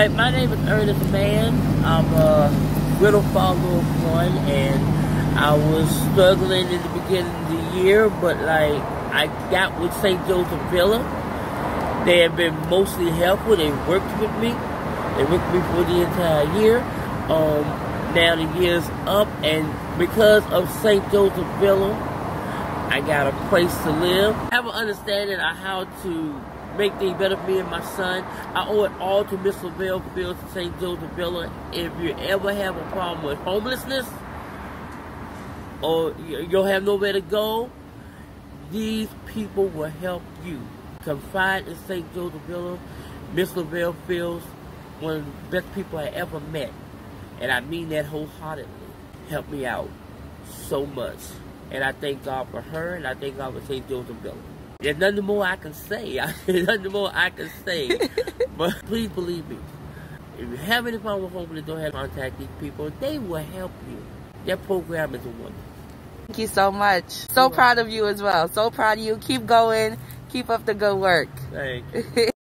Hi, my name is Ernest Mann. I'm a widow father of one, and I was struggling in the beginning of the year, but like I got with St. Joseph Villa. They have been mostly helpful. They worked with me. They worked with me for the entire year. Um, now the year's up, and because of St. Joseph Villa, I got a place to live. I have an understanding of how to make things better for me and my son. I owe it all to Miss Lavelle Fields and St. Joseph Villa. If you ever have a problem with homelessness or you'll have nowhere to go, these people will help you. Confide in St. Joseph Villa. Miss Lavelle Fields, one of the best people I ever met. And I mean that wholeheartedly. Helped me out so much. And I thank God for her and I thank God for St. Joseph Villa. There's nothing more I can say. There's nothing more I can say. but please believe me. If you have any problem with homeless, don't have contact these people. They will help you. Their program is a wonder. Thank you so much. So proud of you as well. So proud of you. Keep going. Keep up the good work. Thank you.